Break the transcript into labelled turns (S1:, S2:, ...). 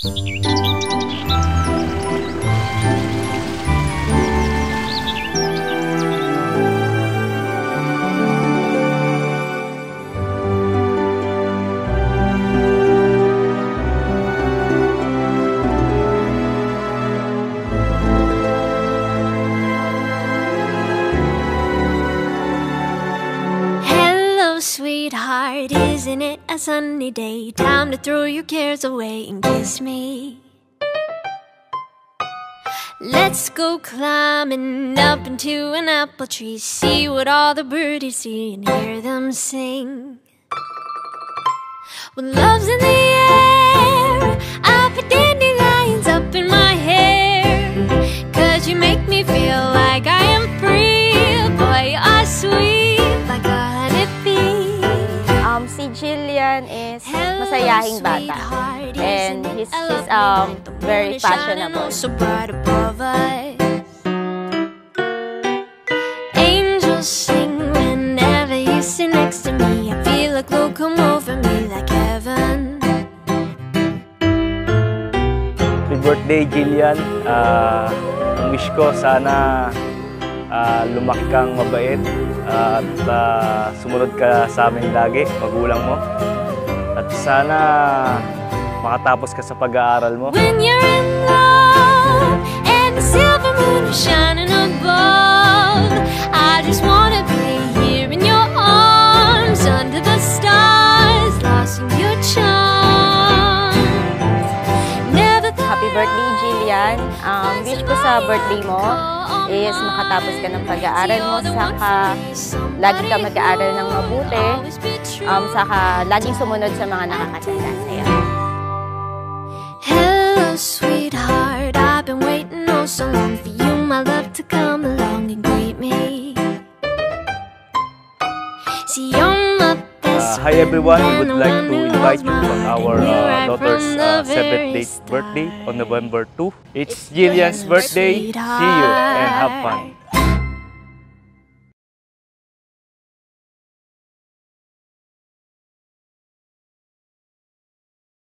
S1: フフフ。Sweetheart, isn't it a sunny day? Time to throw your cares away and kiss me. Let's go climbing up into an apple tree, see what all the birdies see and hear them sing. When love's in the air, I put dandelions up in my hair. Cause you make me feel like I am free. Boy, are sweet
S2: Jillian is masayahing bata. And he's, he's um, very fashionable.
S1: So bright above us. Angels sing whenever you sit next to me. I feel a glow come over me like heaven.
S3: Happy birthday, Jillian. Ang wish ko, sana ah, lumaki kang mabait at ah, sumunod ka sa amin lagi, magulang mo. At sana makatapos ka sa pag-aaral mo.
S1: When you're in love and the silver moon is
S2: Happy birthday, Jillian. Um, wish ko sa birthday mo is makatapos ka ng pag-aaral mo, saka lagi ka mag-aaral ng mabuti, um, saka laging sumunod sa mga nakakatanda sa'yo.
S1: Hello, sweetheart.
S3: Uh, hi everyone, we would like to invite you on our uh, daughter's uh, 7th
S1: very
S3: date birthday on November 2. It's Jillian's birthday. See you and have fun.